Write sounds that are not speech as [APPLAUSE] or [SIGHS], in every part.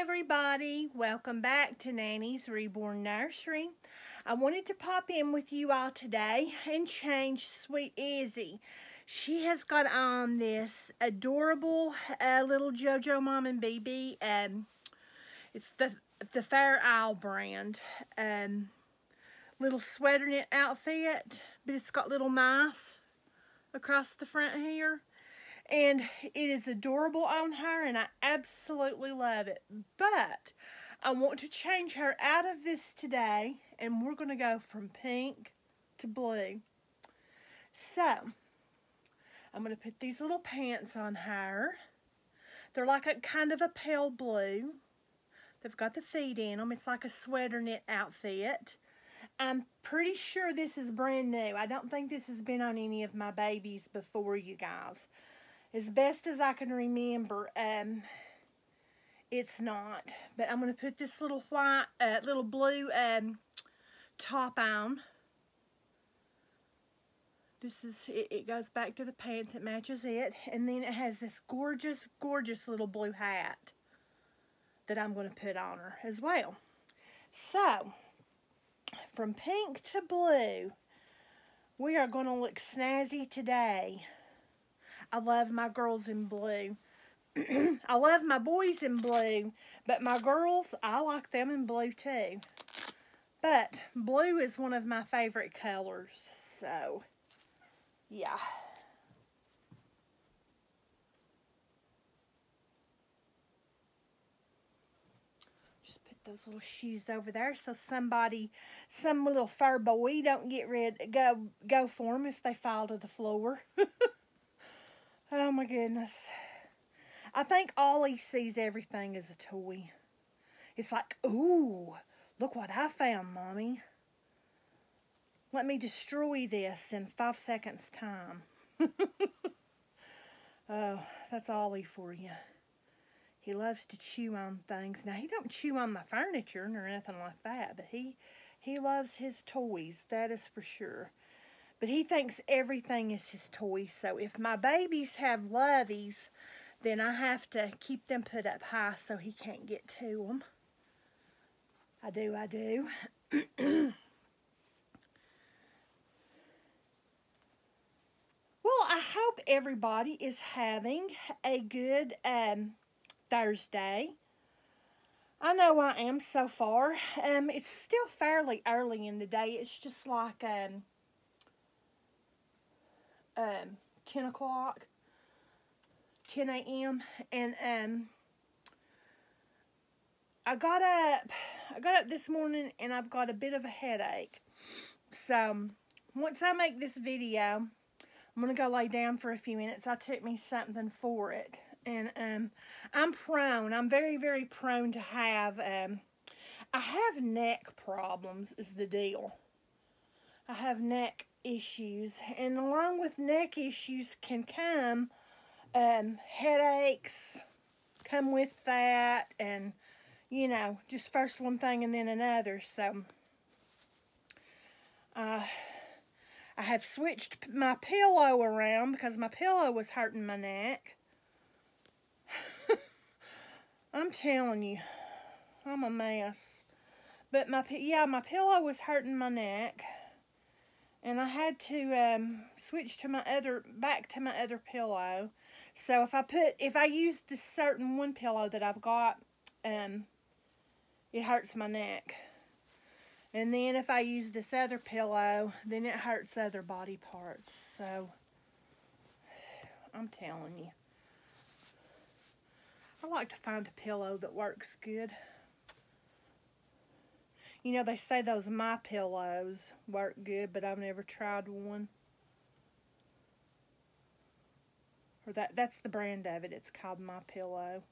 everybody. Welcome back to Nanny's Reborn Nursery. I wanted to pop in with you all today and change Sweet Izzy. She has got on this adorable uh, little JoJo Maman Bébé. Um, it's the the Fair Isle brand. Um, little sweater knit outfit, but it's got little mice across the front here and it is adorable on her and I absolutely love it. But I want to change her out of this today and we're going to go from pink to blue. So I'm going to put these little pants on her. They're like a kind of a pale blue. They've got the feet in them it's like a sweater knit outfit. I'm pretty sure this is brand new. I don't think this has been on any of my babies before, you guys as best as I can remember, um, it's not. But I'm going to put this little white, uh, little blue um, top on. This is, it, it goes back to the pants, it matches it. And then it has this gorgeous, gorgeous little blue hat that I'm going to put on her as well. So, from pink to blue, we are going to look snazzy today. I love my girls in blue. [CLEARS THROAT] I love my boys in blue, but my girls, I like them in blue too. But blue is one of my favorite colors, so yeah. Just put those little shoes over there so somebody, some little fur boy don't get rid, go, go for them if they fall to the floor. [LAUGHS] Oh my goodness. I think Ollie sees everything as a toy. It's like, ooh, look what I found, Mommy. Let me destroy this in five seconds time. [LAUGHS] oh, that's Ollie for you. He loves to chew on things. Now, he don't chew on my furniture or anything like that, but he, he loves his toys, that is for sure. But he thinks everything is his toy. So if my babies have loveys, then I have to keep them put up high so he can't get to them. I do, I do. well, I hope everybody is having a good um, Thursday. I know I am so far. Um, it's still fairly early in the day. It's just like um, um, 10 o'clock, 10 a.m. And um, I got up, I got up this morning and I've got a bit of a headache. So once I make this video, I'm going to go lay down for a few minutes. I took me something for it. And um, I'm prone, I'm very, very prone to have, um, I have neck problems is the deal. I have neck issues. And along with neck issues can come um, headaches, come with that, and, you know, just first one thing and then another. So, uh, I have switched my pillow around because my pillow was hurting my neck. [LAUGHS] I'm telling you, I'm a mess. But my, yeah, my pillow was hurting my neck and I had to um, switch to my other, back to my other pillow. So if I put, if I use this certain one pillow that I've got, um, it hurts my neck. And then if I use this other pillow, then it hurts other body parts. So, I'm telling you. I like to find a pillow that works good. You know, they say those My Pillows work good, but I've never tried one. Or that that's the brand of it. It's called My Pillow.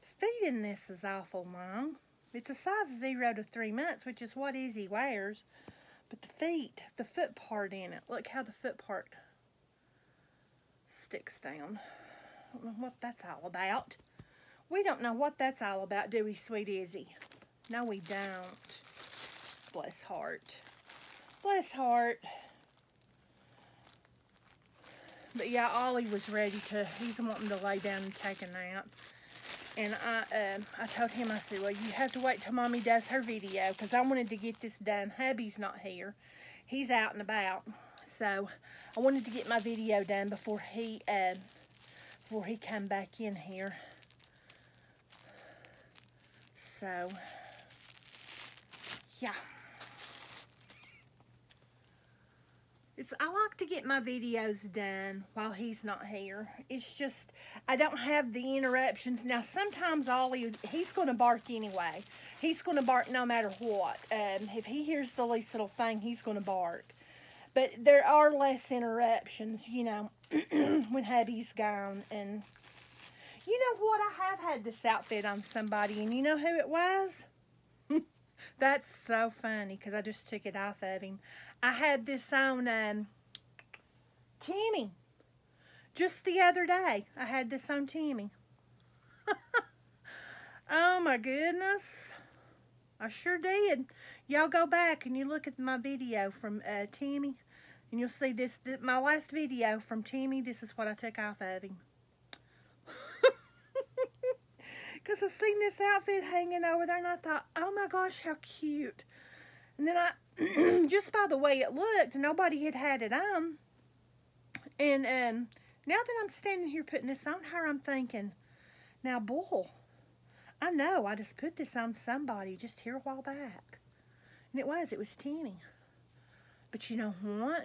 The feet in this is awful long. It's a size 0 to 3 months, which is what Izzy wears. But the feet, the foot part in it, look how the foot part sticks down. I don't know what that's all about. We don't know what that's all about, do we, sweet Izzy? No, we don't. Bless heart. Bless heart. But yeah, Ollie was ready to, he's wanting to lay down and take a nap. And I, um, I told him, I said, well, you have to wait till Mommy does her video because I wanted to get this done. Hubby's not here. He's out and about. So I wanted to get my video done before he, uh, before he come back in here. So, yeah. It's, I like to get my videos done while he's not here. It's just, I don't have the interruptions. Now, sometimes Ollie, he's going to bark anyway. He's going to bark no matter what. Um, if he hears the least little thing, he's going to bark. But there are less interruptions, you know, [CLEARS THROAT] when hubby's gone. And you know what? I have had this outfit on somebody, and you know who it was? [LAUGHS] That's so funny because I just took it off of him. I had this on um, Timmy. Just the other day, I had this on Timmy. [LAUGHS] oh my goodness. I sure did. Y'all go back and you look at my video from uh, Timmy. And you'll see this, this, my last video from Timmy. This is what I took off of him. Because I seen this outfit hanging over there and I thought, oh my gosh, how cute. And then I, [CLEARS THROAT] just by the way it looked, nobody had had it on. And um, now that I'm standing here putting this on her, I'm thinking, now, bull, I know I just put this on somebody just here a while back. And it was, it was Timmy. But you know what?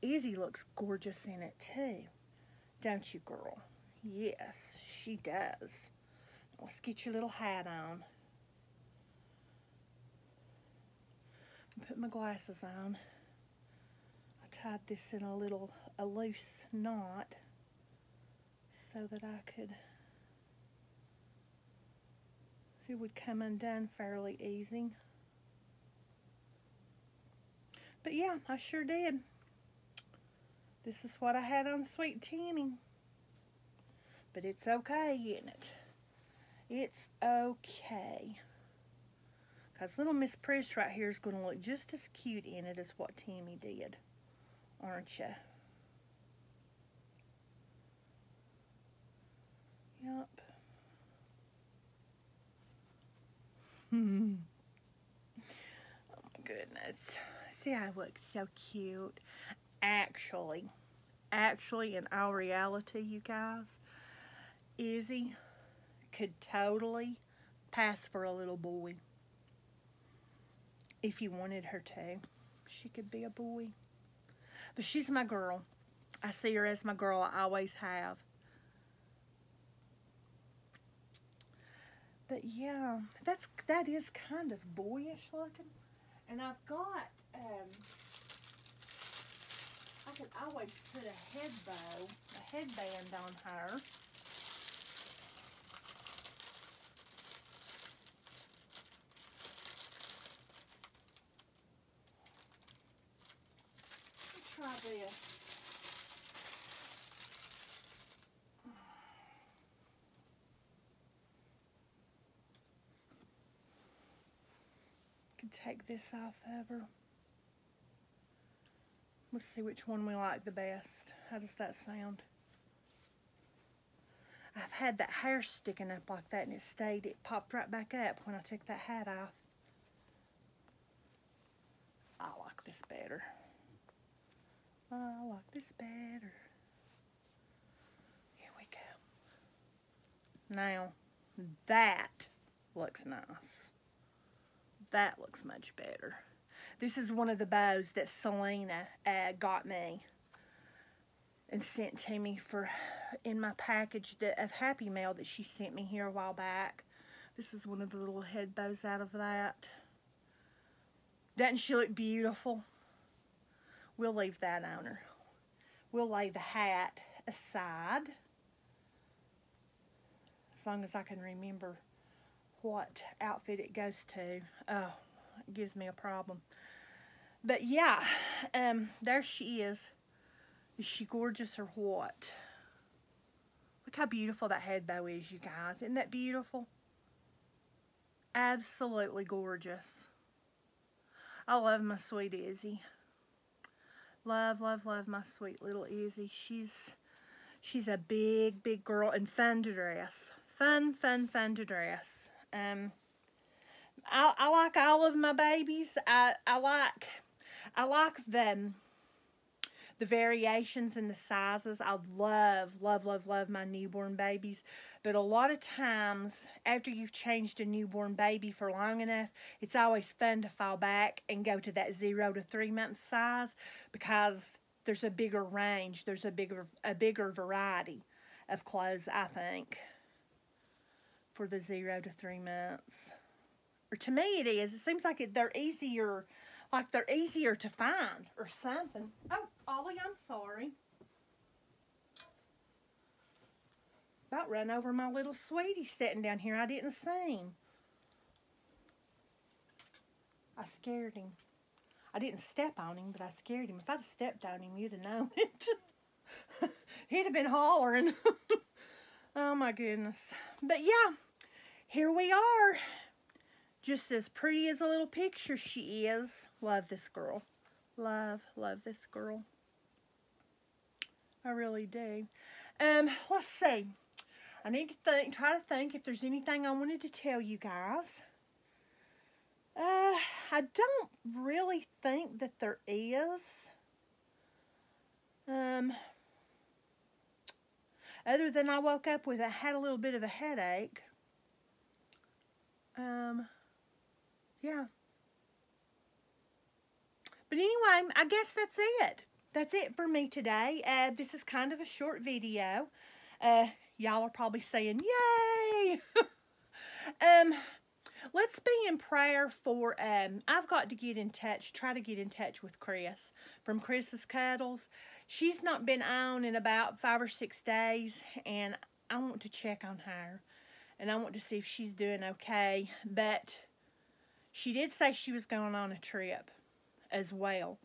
Izzy looks gorgeous in it too. Don't you, girl? Yes, she does. Let's get your little hat on. Put my glasses on. I tied this in a little, a loose knot so that I could, it would come undone fairly easy. But yeah, I sure did. This is what I had on Sweet Timmy. But it's okay, isn't it? It's okay. Because little Miss Prish right here is going to look just as cute in it as what Timmy did. Aren't you? Yep. [LAUGHS] oh my goodness. See I look so cute. Actually, actually in our reality, you guys, Izzy could totally pass for a little boy. If you wanted her to, she could be a boy. But she's my girl. I see her as my girl. I always have. But yeah, that's that is kind of boyish looking. And I've got um, I could always put a head bow, a headband on her. try this. Can take this off ever. Let's see which one we like the best. How does that sound? I've had that hair sticking up like that and it stayed, it popped right back up when I took that hat off. I like this better. I like this better. Here we go. Now, that looks nice. That looks much better. This is one of the bows that Selena uh, got me and sent to me for in my package that, of Happy Mail that she sent me here a while back. This is one of the little head bows out of that. Doesn't she look beautiful? We'll leave that on her. We'll lay the hat aside. As long as I can remember what outfit it goes to. Oh, it gives me a problem. But yeah, um, there she is. Is she gorgeous or what? Look how beautiful that head bow is, you guys. Isn't that beautiful? Absolutely gorgeous. I love my sweet Izzy. Love, love, love my sweet little Izzy. She's She's a big, big girl and fun to dress. Fun, fun, fun to dress. Um, I, I like all of my babies. I, I like, I like them the variations in the sizes. I love, love, love, love my newborn babies. But a lot of times, after you've changed a newborn baby for long enough, it's always fun to fall back and go to that zero to three month size because there's a bigger range. There's a bigger, a bigger variety of clothes, I think, for the zero to three months. Or to me it is. It seems like it, they're easier like they're easier to find or something. Oh, Ollie, I'm sorry. About run over my little sweetie sitting down here. I didn't see him. I scared him. I didn't step on him, but I scared him. If I'd stepped on him, you'd have known [LAUGHS] it. He'd have been hollering. [LAUGHS] oh my goodness. But yeah, here we are. Just as pretty as a little picture she is. Love this girl. Love, love this girl. I really do. Um, let's see. I need to think, try to think if there's anything I wanted to tell you guys. Uh, I don't really think that there is. Um, other than I woke up with, I had a little bit of a headache. Um, yeah. But anyway, I guess that's it. That's it for me today. Uh, this is kind of a short video. Uh, Y'all are probably saying, yay! [LAUGHS] um, let's be in prayer for, um, I've got to get in touch, try to get in touch with Chris from Chris's Cuddles. She's not been on in about five or six days, and I want to check on her. And I want to see if she's doing okay. But she did say she was going on a trip as well.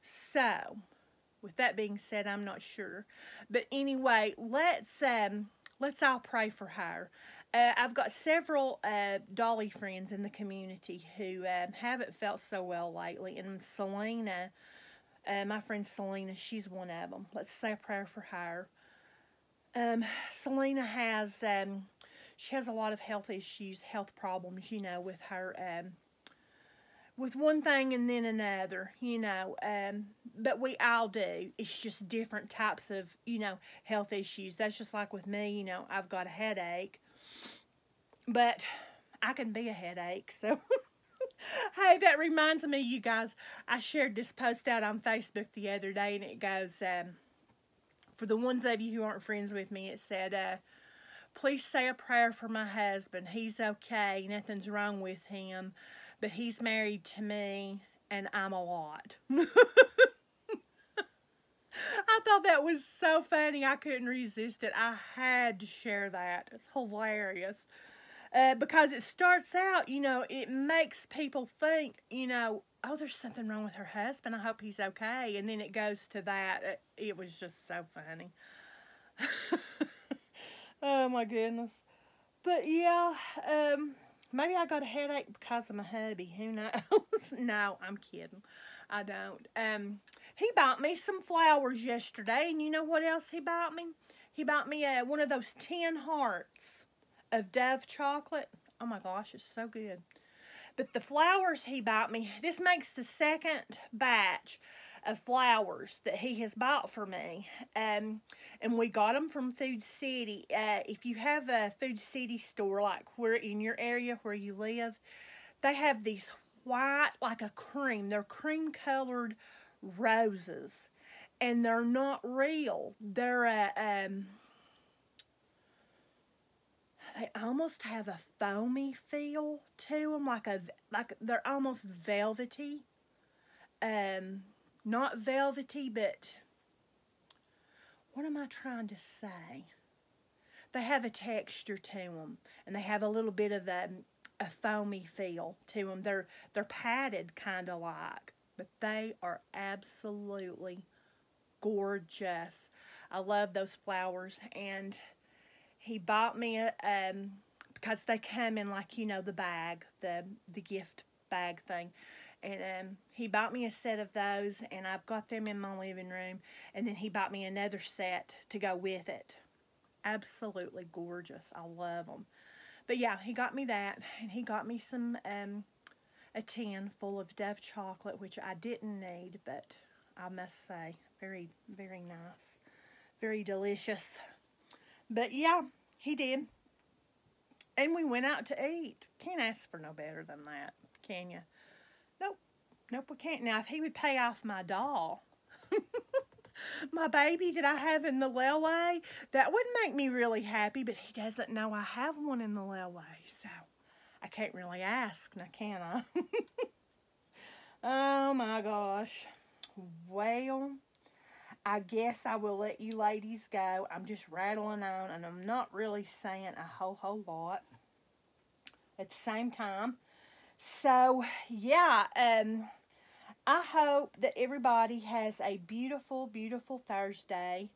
So, with that being said, I'm not sure. But anyway, let's um, let's all pray for her. Uh, I've got several uh, Dolly friends in the community who um, haven't felt so well lately, and Selena, uh, my friend Selena, she's one of them. Let's say a prayer for her. Um, Selena has um, she has a lot of health issues, health problems, you know, with her um, with one thing and then another, you know. Um, but we all do. It's just different types of, you know, health issues. That's just like with me, you know, I've got a headache. But I can be a headache, so... [LAUGHS] hey, that reminds me, you guys, I shared this post out on Facebook the other day, and it goes, um, for the ones of you who aren't friends with me, it said, uh, please say a prayer for my husband. He's okay. Nothing's wrong with him but he's married to me and I'm a lot. [LAUGHS] I thought that was so funny. I couldn't resist it. I had to share that. It's hilarious. Uh, because it starts out, you know, it makes people think, you know, oh, there's something wrong with her husband. I hope he's okay. And then it goes to that. It, it was just so funny. [LAUGHS] oh, my goodness. But, yeah, um, Maybe I got a headache because of my hubby. Who knows? [LAUGHS] no, I'm kidding. I don't. Um, he bought me some flowers yesterday, and you know what else he bought me? He bought me uh, one of those 10 hearts of Dove chocolate. Oh my gosh, it's so good. But the flowers he bought me, this makes the second batch of flowers that he has bought for me. Um, and we got them from Food City. Uh, if you have a Food City store, like where in your area where you live, they have these white, like a cream. They're cream colored roses. And they're not real. They're a, um, they almost have a foamy feel to them, like a, like they're almost velvety. Um, not velvety, but what am I trying to say? They have a texture to them, and they have a little bit of a, a foamy feel to them. They're, they're padded kind of like, but they are absolutely gorgeous. I love those flowers, and he bought me a, um, because they come in like, you know, the bag, the, the gift bag thing And um, he bought me a set of those, and I've got them in my living room. And then he bought me another set to go with it. Absolutely gorgeous. I love them. But yeah, he got me that, and he got me some um, a tin full of Dove chocolate, which I didn't need, but I must say, very, very nice. Very delicious. But yeah, he did. And we went out to eat. Can't ask for no better than that, can you? Nope. Nope, we can't. Now, if he would pay off my doll, [LAUGHS] my baby that I have in the layaway, that would make me really happy, but he doesn't know I have one in the layaway, so I can't really ask now, can I? [LAUGHS] oh my gosh. Well, I guess I will let you ladies go. I'm just rattling on and I'm not really saying a whole, whole lot at the same time. So, yeah, um, I hope that everybody has a beautiful, beautiful Thursday.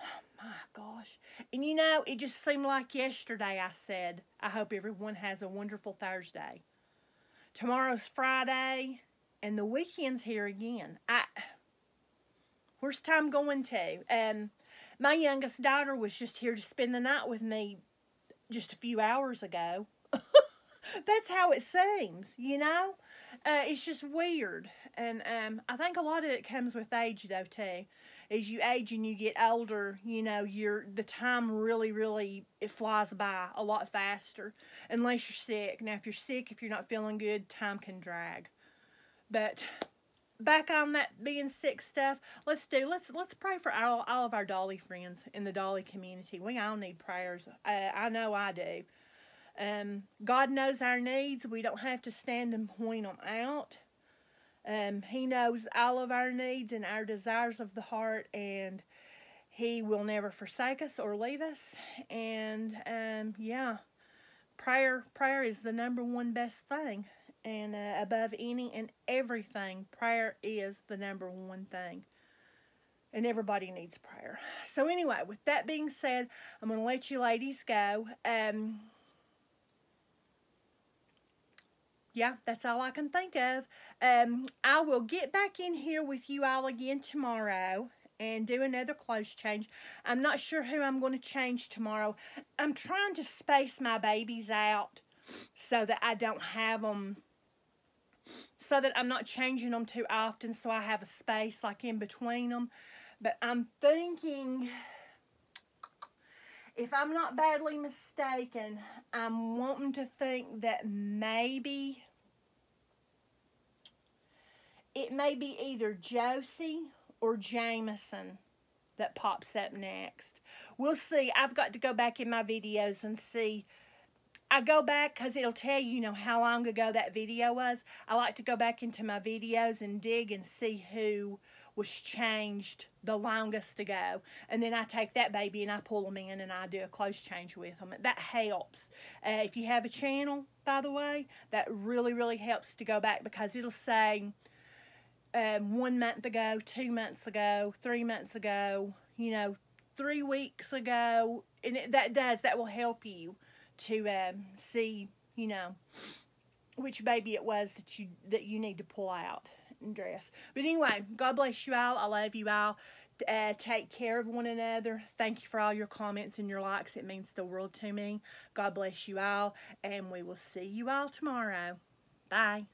Oh, [SIGHS] my gosh. And you know, it just seemed like yesterday I said, I hope everyone has a wonderful Thursday. Tomorrow's Friday, and the weekend's here again. I, where's time going to? Um, my youngest daughter was just here to spend the night with me just a few hours ago. That's how it seems, you know? Uh, it's just weird. And um, I think a lot of it comes with age, though, too. As you age and you get older, you know, you're the time really, really, it flies by a lot faster. Unless you're sick. Now, if you're sick, if you're not feeling good, time can drag. But back on that being sick stuff, let's do let's let's pray for all, all of our Dolly friends in the Dolly community. We all need prayers. I know I do. Um, God knows our needs. We don't have to stand and point them out. Um, he knows all of our needs and our desires of the heart, and He will never forsake us or leave us. And um, yeah, prayer prayer is the number one best thing, and uh, above any and everything, prayer is the number one thing. And everybody needs prayer. So anyway, with that being said, I'm going to let you ladies go. Um, yeah, that's all I can think of. Um, I will get back in here with you all again tomorrow and do another clothes change. I'm not sure who I'm going to change tomorrow. I'm trying to space my babies out so that I don't have them, so that I'm not changing them too often so I have a space like in between them. But I'm thinking if I'm not badly mistaken, I'm wanting to think that maybe it may be either Josie or Jameson that pops up next. We'll see. I've got to go back in my videos and see. I go back because it'll tell you, you know, how long ago that video was. I like to go back into my videos and dig and see who was changed the longest ago. And then I take that baby and I pull them in and I do a clothes change with them. That helps. Uh, if you have a channel, by the way, that really, really helps to go back because it'll say um, one month ago, two months ago, three months ago, you know, three weeks ago. And it, that does, that will help you to um, see, you know, which baby it was that you that you need to pull out dress. But anyway, God bless you all. I love you all. Uh, take care of one another. Thank you for all your comments and your likes. It means the world to me. God bless you all. And we will see you all tomorrow. Bye.